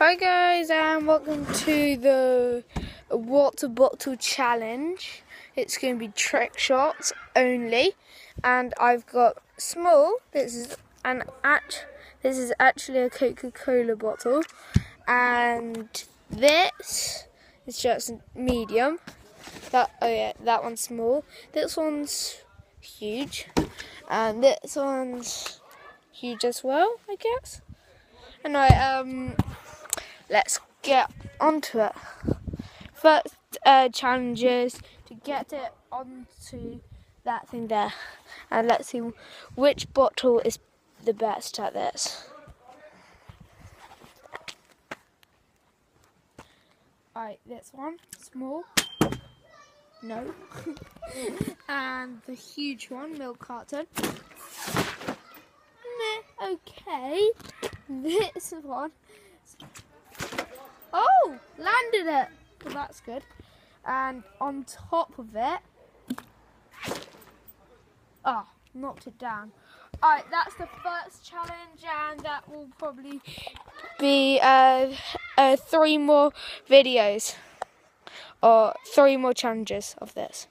Hi guys and welcome to the water bottle challenge. It's going to be trick shots only and I've got small. This is an act this is actually a Coca-Cola bottle and this is just medium. That oh yeah, that one's small. This one's huge and this one's huge as well, I guess. Anyway, um let's get onto it. First uh, challenge is to get it onto that thing there, and let's see which bottle is the best at this. Alright, this one, small. No. and the huge one, milk carton. Okay. This one landed it. Well, that's good. And on top of it, oh, knocked it down. Alright, that's the first challenge, and that will probably be uh, uh, three more videos or three more challenges of this.